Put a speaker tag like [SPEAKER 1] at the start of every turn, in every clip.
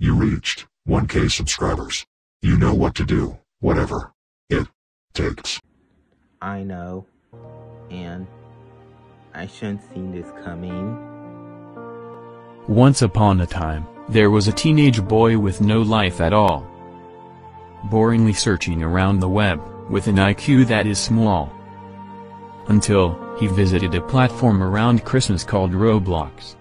[SPEAKER 1] 1k subscribers. You know what to do, whatever it takes.
[SPEAKER 2] I know. And I shouldn't see this coming.
[SPEAKER 3] Once upon a time, there was a teenage boy with no life at all. Boringly searching around the web, with an IQ that is small. Until, he visited a platform around Christmas called Roblox.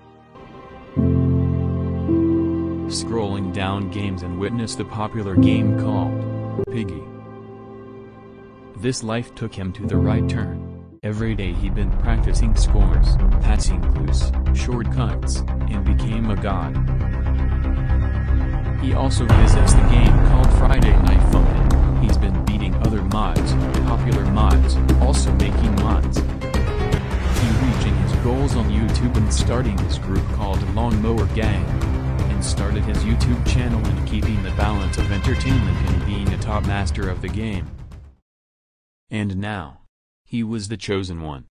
[SPEAKER 3] Scrolling down games and witnessed the popular game called Piggy. This life took him to the right turn. Every day he'd been practicing scores, passing clues, shortcuts, and became a god. He also visits the game called Friday Night Funkin'. He's been beating other mods, popular mods, also making mods. He reaching his goals on YouTube and starting his group called Lawnmower Gang. Started his YouTube channel and keeping the balance of entertainment and being a top master of the game. And now. He was the chosen one.